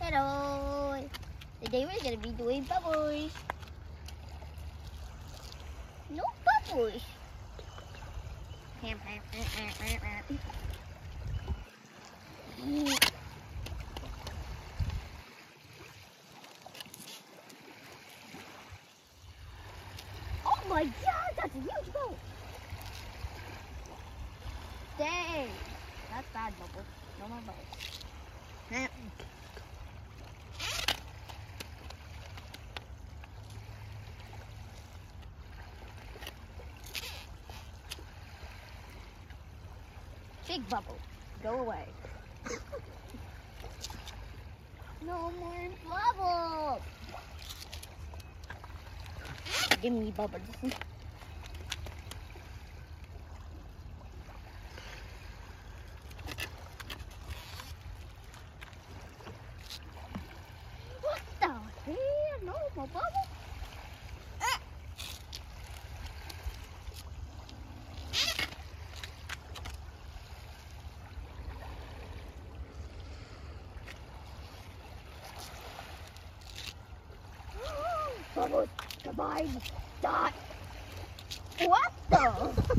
Hello. Today we're gonna be doing bubbles. No bubbles. Oh my god, that's a huge boat. Dang. That's bad bubbles. No more bubbles. Big bubble. Go away. no more bubbles. Give me bubbles. what the hell? No more bubbles. Ah. Bubbles, goodbye, dot. What the?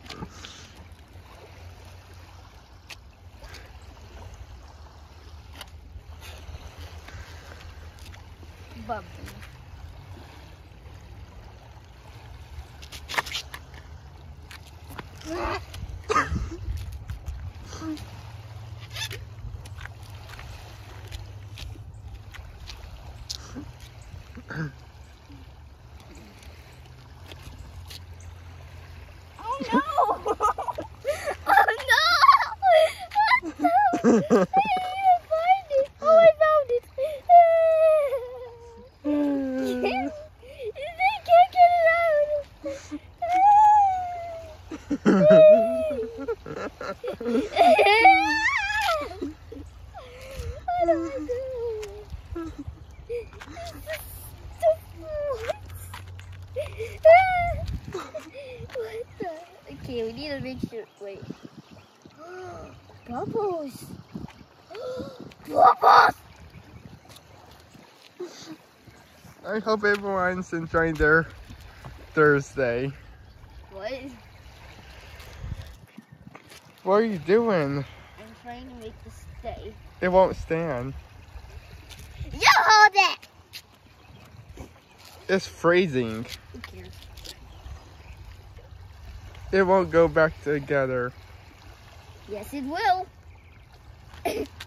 Bubble. Oh no! oh no! I need to find it. Oh, I found it. Can't- they can't get it out. what do I do? what the? Okay, we need to make sure. Wait. Bubbles. Bubbles. I hope everyone's enjoying their Thursday. What? I'm What are you doing? I'm trying to make this stay. It won't stand. You hold it. It's freezing. It won't go back together. Yes, it will.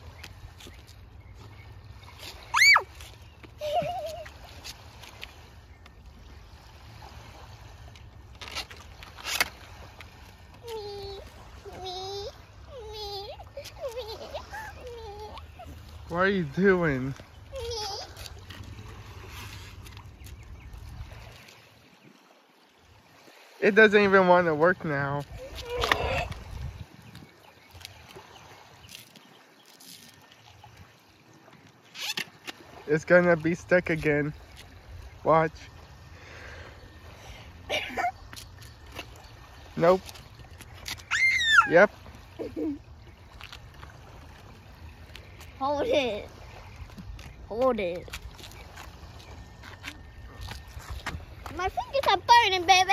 are you doing? It doesn't even want to work now. It's gonna be stuck again. Watch. Nope. Yep. Hold it. Hold it. My fingers are burning, baby.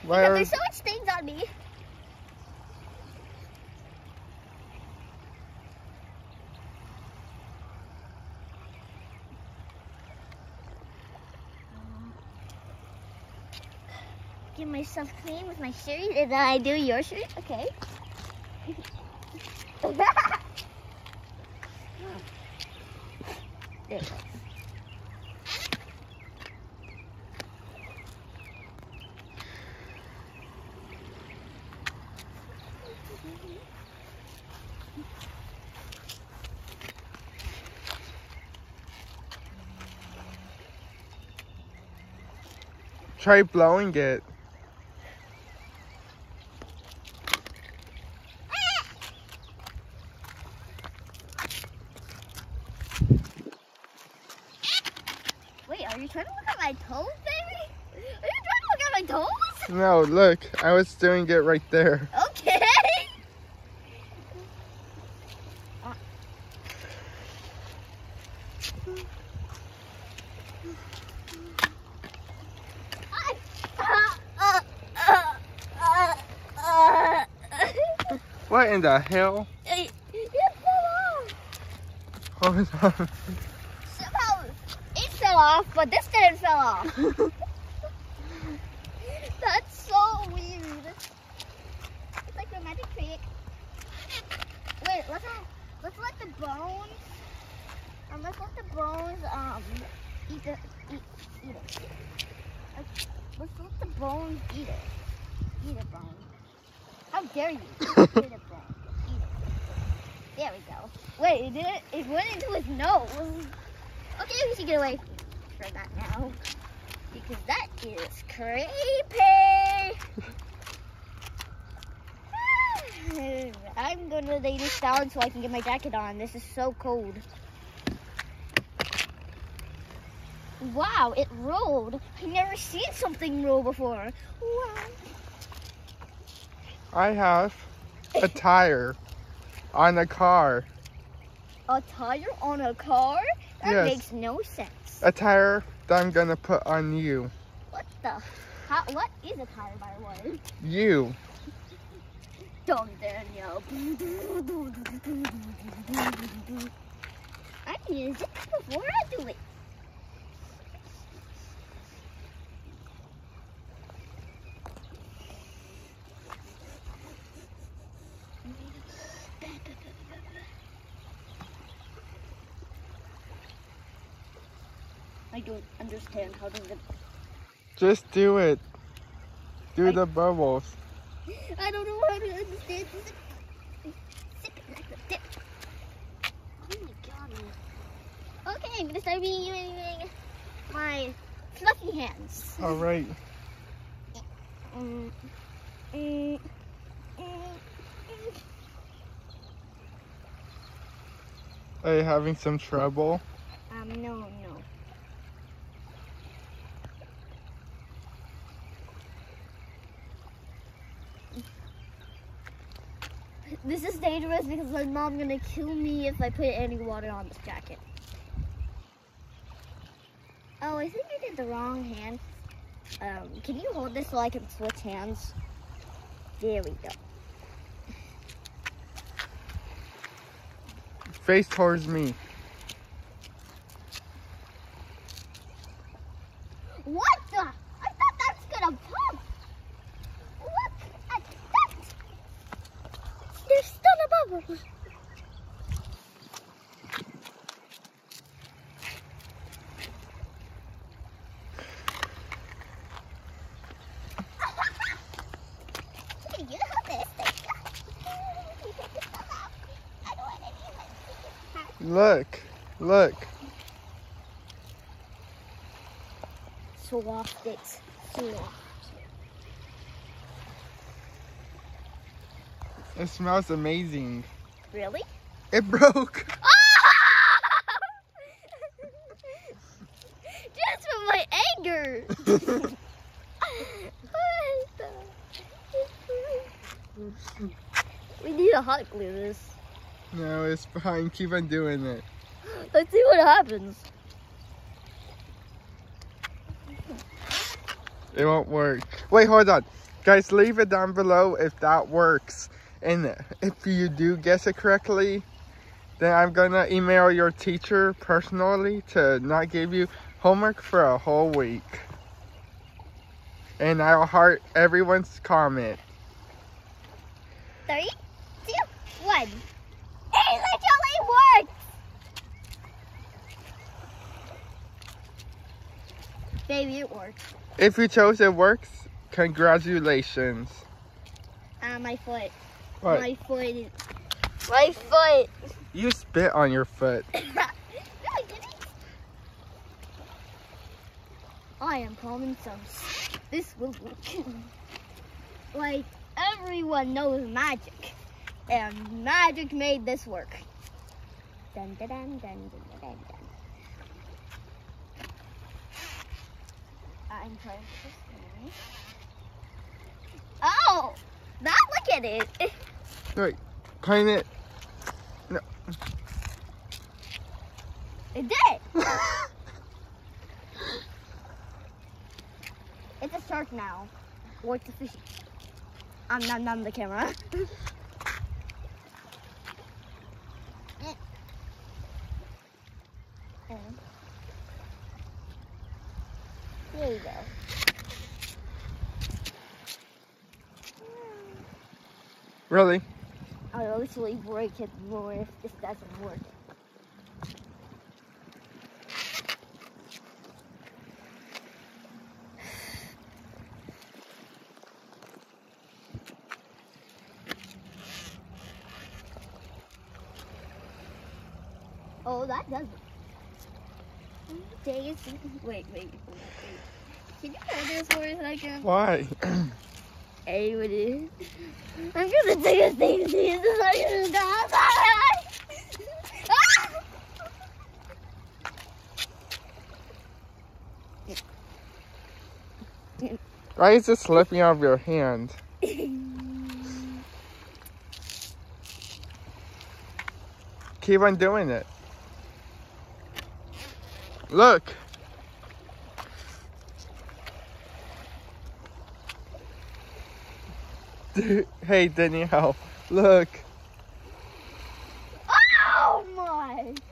Because there's so much stains on me. Get myself clean with my shirt, and then I do your shirt. Okay. there. you go. try blowing it. Wait, are you trying to look at my toes, baby? Are you trying to look at my toes? No, look, I was doing it right there. Okay. What in the hell? It fell off. Somehow it fell off, but this didn't fell off. That's so weird. It's like a magic trick. Wait, let's have, let's let the bones. Um, let's let the bones um eat the eat eat it. Let's, let's let the bones eat it. Eat it, bone. How dare you? eat it, bone. Eat it. There we go. Wait, it did it? It went into his nose. Okay, we should get away from that now. Because that is creepy. I'm gonna lay this down so I can get my jacket on. This is so cold. Wow, it rolled. I've never seen something roll before. Wow. I have a tire on a car. A tire on a car? That Yes. makes no sense. A tire that I'm gonna put on you. What the? How, what is a tire, by the way? You. Dog Daniel. I use it before I do it. I don't understand how it. Just do it. Do the bubbles. I don't know how to understand this. Like a dip. Oh my god. Okay, I'm gonna start using my fluffy hands. All right. Mm. Are you having some trouble? Um, no, no. This is dangerous because my mom's gonna kill me if I put any water on this jacket. Oh, I think I did the wrong hand. Um, can you hold this so I can switch hands? There we go. Face towards me. What the? I thought that's gonna pump. Look at that. There's still a bubble. You hold this thing. I don't want any Look. Look. Soft it. Soft. It smells amazing. Really? It broke. Just from my anger. We need a hot glue this. No, it's fine. Keep on doing it. Let's see what happens. It won't work. Wait, hold on. Guys, leave it down below if that works. And if you do guess it correctly, then I'm gonna email your teacher personally to not give you homework for a whole week. And I'll heart everyone's comment. Three, two, one. It literally worked. Baby, it works. If you chose it works, congratulations. Ah, my foot. What? My foot. My foot. You spit on your foot. no, I didn't. I am common some. This will work. like, everyone knows magic. And magic made this work. Dun, dun, dun, I'm trying to Oh, that look at it. Right, climb it. No. It did. it's a shark now. What's the fish? I'm not on the camera. There you go. Really? I'll eventually break it more if this doesn't work. Oh, that does. Wait, wait, wait. Can you hold this for a second? Why? Hey, what is? I'm gonna take a thing to see this. I'm gonna die. Why is it slipping out of your hand? Keep on doing it. Look. hey Danielle, look. oh my!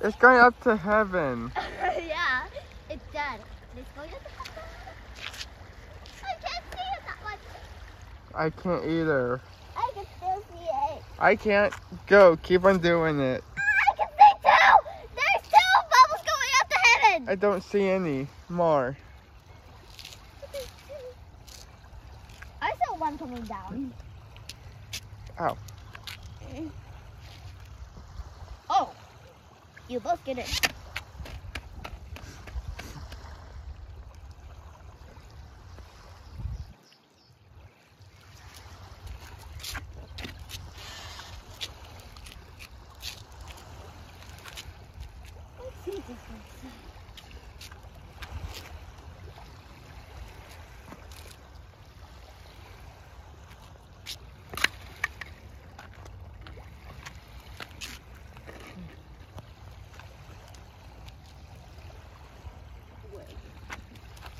It's going up to heaven. yeah, it's done. Let's go get the photo. I can't see it that much. I can't either. I can still see it. I can't. Go. Keep on doing it. Ah, I can see two. There's two bubbles going up to heaven. I don't see any more. I saw one coming Oh. down. Ow. Oh, you both get it. Let's see this one.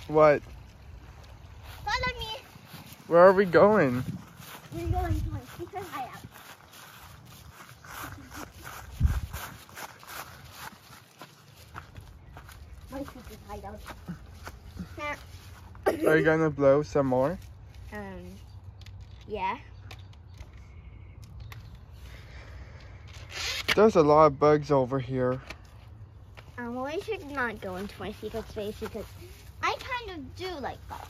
What? Follow me. Where are we going? We're going to my secret hideout. My secret hideout. Are you gonna blow some more? Um, yeah. There's a lot of bugs over here. Um, well, I should not go into my secret space because Do like bugs.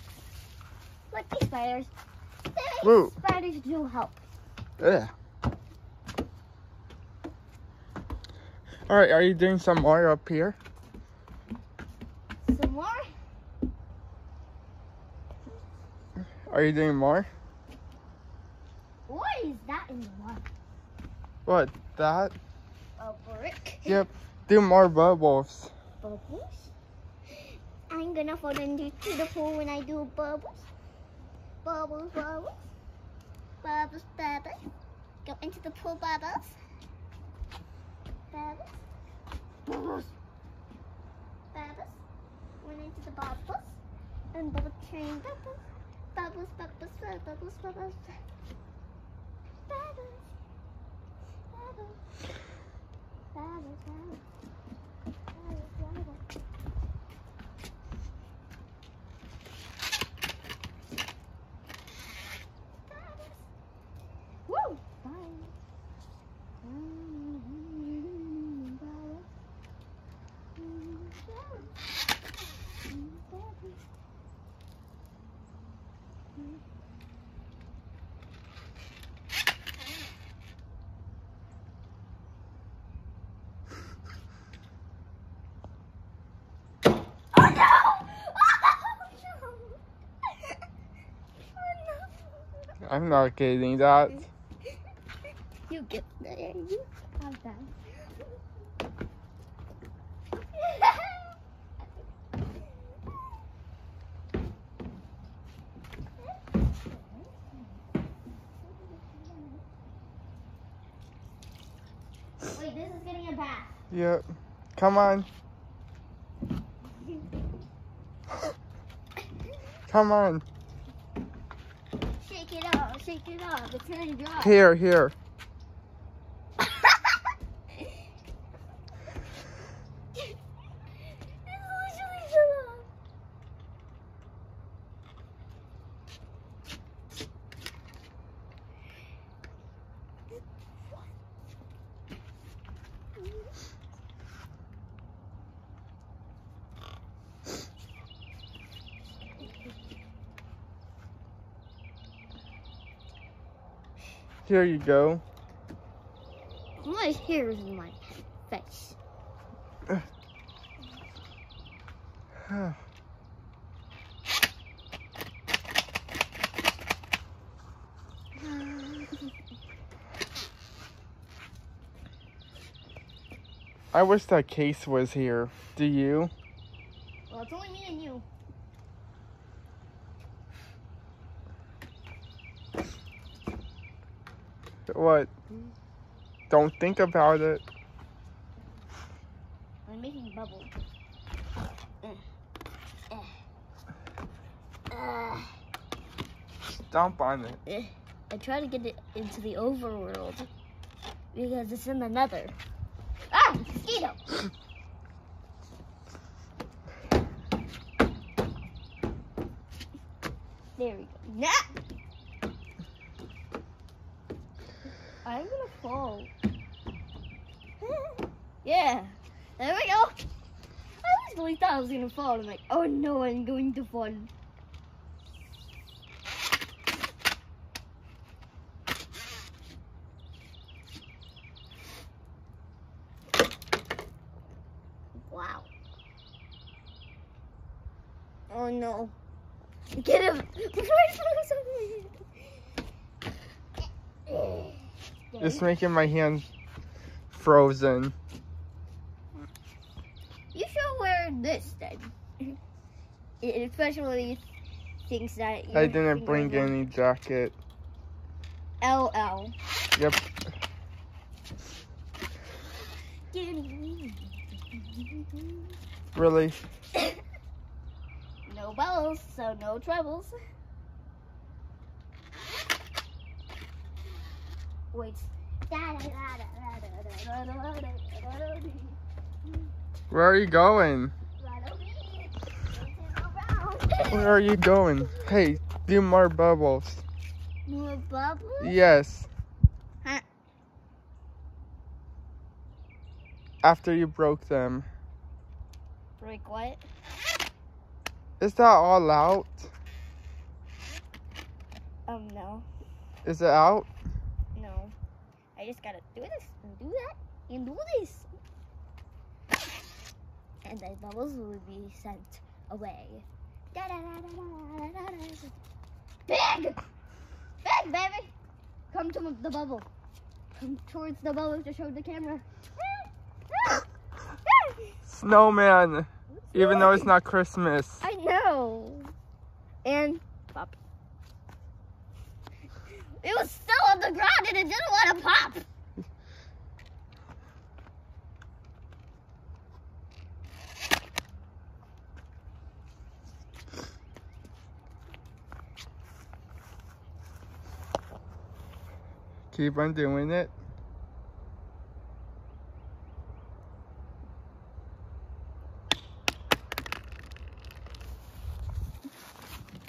Like these spiders. These spiders do help. Yeah. Alright, are you doing some more up here? Some more? Are you doing more? What is that in the water? What? That? A brick? Yep. Do more bubbles. Bubbles? I'm gonna fall into the pool when I do bubbles. Bubbles, bubbles. Bubbles, bubbles. Go into the pool, bubbles. Bubbles. Bubbles. Bubbles. Went into the bubbles. And bubble train bubbles. Bubbles, bubbles, bubbles, bubbles, bubbles. Bubbles. Bubbles. Bubbles, bubbles. Bubbles, I'm not getting that. you get that. You have. Wait, this is getting a. Yep. Come on. Come on. Shake it up. It's. Here, here. It's literally so long. Here you go. My hair is in my face. I wish that case was here. Do you? Well, it's only me and you. What? Don't think about it. I'm making bubbles. Stomp on it. I try to get it into the overworld because it's in the nether. Ah, mosquito! There we go. Nah! I'm gonna fall. yeah, there we go. I always really thought I was gonna fall. I'm like, oh no, I'm going to fall. Wow. Oh no. Get him! Over. Oh. It's making my hands frozen. You should wear this then. Especially things that I didn't bring any jacket. LL. Yep. Really? no bells, so no troubles. Wait. Where are you going? Where are you going? Hey, do more bubbles. More bubbles? Yes. Huh? After you broke them. Break what? Is that all out? Um, no. Is it out? Just gotta do this and do that and do this. And the bubbles will be sent away. Big! Big, baby! Come to the bubble. Come towards the bubble to show the camera. Snowman. Even though it's not Christmas. I know. And pop. It was still on the ground and it didn't want to pop. Keep on doing it.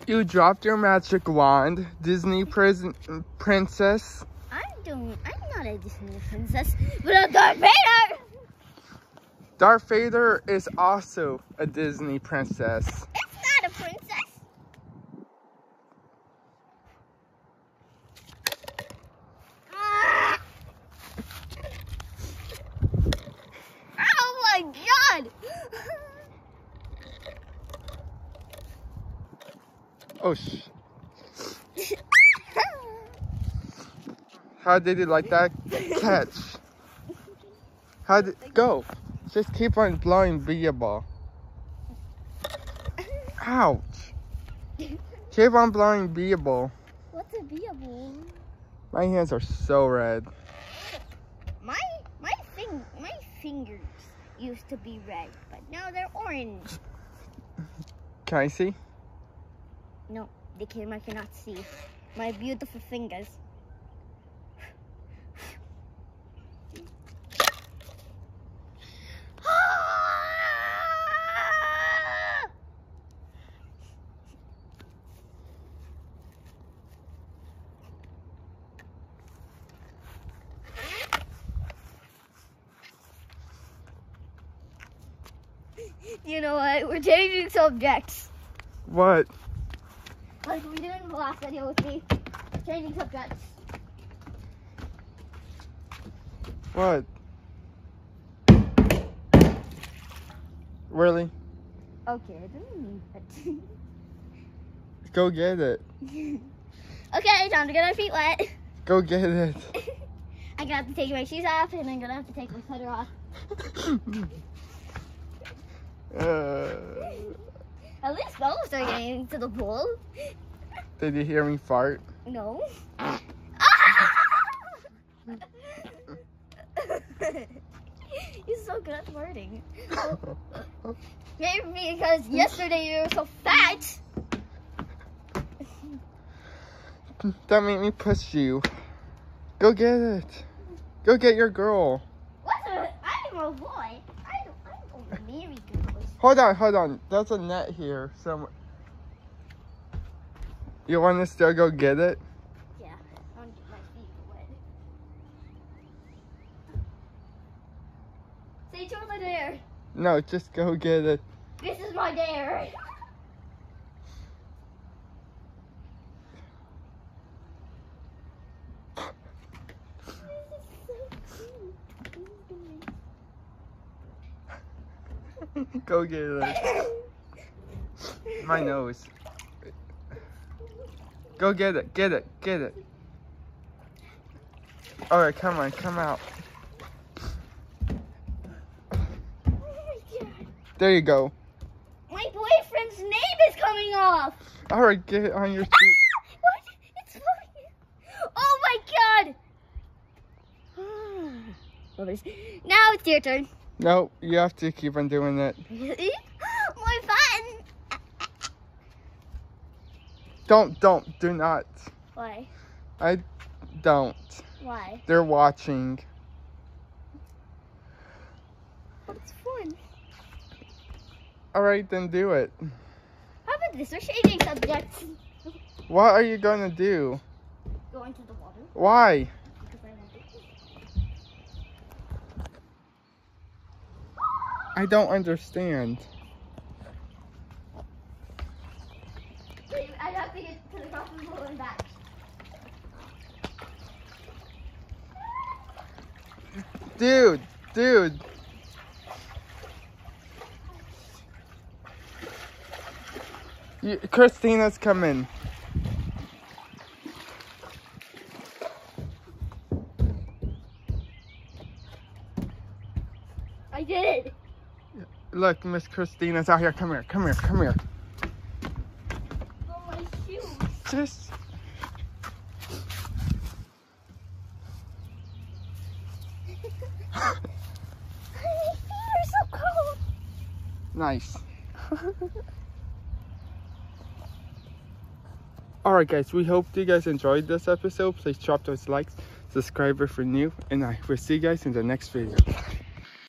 You dropped your magic wand, Disney princess. I'm doing. I'm not a Disney princess, but a Darth Vader. Darth Vader is also a Disney princess. It's not a princess. Ah! Oh my god! Oh, sh- how did it like that catch? How did it go? Just keep on blowing be a ball. Ouch! Keep on blowing be a ball. What's a beable? My hands are so red. My my fing my finger used to be red, but now they're orange. Can I see? No, the camera cannot see my beautiful fingers. You know what? We're changing subjects. What? Like we did in the last video with me. Changing subjects. What? Really? Okay, I didn't mean that. Go get it. okay, time to get our feet wet. Go get it. I'm gonna have to take my shoes off and I'm gonna have to take my sweater off. uh, At least both are getting to the pool. Did you hear me fart? No. You're so good at farting. Maybe because yesterday you were so fat. That made me push you. Go get it. Go get your girl. What's a, I'm a boy. I don't, I don't marry girls. Hold on, hold on. There's a net here somewhere. You want to still go get it? Yeah, I want to get my feet wet. Say truth or dare. No, just go get it. This is my dare. This is so cute. go get it. My nose. Go get it. Get it. Get it. All right, come on, come out. Oh my god. There you go. My boyfriend's name is coming off. All right, get it on your feet. what? It's falling. Oh my god. Now it's your turn. No, you have to keep on doing it. More fun. Don't, don't, do not. Why? I don't. Why? They're watching. It's fun. All right, then do it. How about this? We're changing subjects. What are you gonna do? Go into the water Why? I want to. I don't understand. I have to get to the and back. Dude, dude. You, Christina's coming. I did it. Look, Miss Christina's out here. Come here, come here, come here. Oh, my shoes. Just. my feet are so cold. Nice. Alright guys, we hope you guys enjoyed this episode. Please drop those likes, subscribe if you're new, and I will see you guys in the next video.